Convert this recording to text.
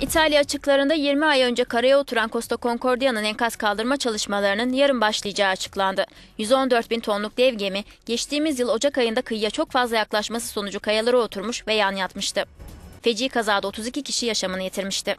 İtalya açıklarında 20 ay önce karaya oturan Costa Concordia'nın enkaz kaldırma çalışmalarının yarın başlayacağı açıklandı. 114 bin tonluk dev gemi geçtiğimiz yıl Ocak ayında kıyıya çok fazla yaklaşması sonucu kayalara oturmuş ve yan yatmıştı. Feci kazada 32 kişi yaşamını yitirmişti.